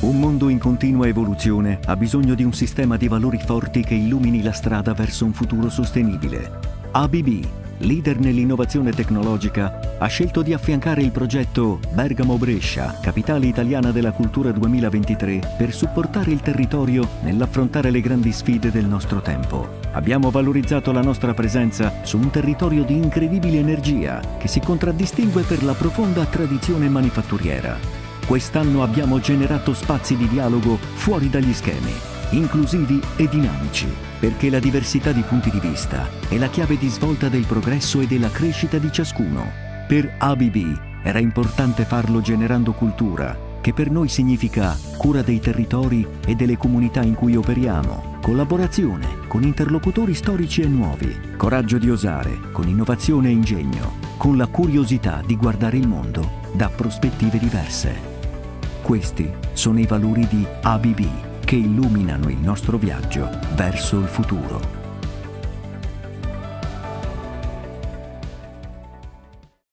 Un mondo in continua evoluzione ha bisogno di un sistema di valori forti che illumini la strada verso un futuro sostenibile. ABB, leader nell'innovazione tecnologica, ha scelto di affiancare il progetto Bergamo Brescia, capitale italiana della cultura 2023, per supportare il territorio nell'affrontare le grandi sfide del nostro tempo. Abbiamo valorizzato la nostra presenza su un territorio di incredibile energia che si contraddistingue per la profonda tradizione manifatturiera Quest'anno abbiamo generato spazi di dialogo fuori dagli schemi, inclusivi e dinamici, perché la diversità di punti di vista è la chiave di svolta del progresso e della crescita di ciascuno. Per ABB era importante farlo generando cultura, che per noi significa cura dei territori e delle comunità in cui operiamo, collaborazione con interlocutori storici e nuovi, coraggio di osare, con innovazione e ingegno, con la curiosità di guardare il mondo da prospettive diverse. Questi sono i valori di ABB che illuminano il nostro viaggio verso il futuro.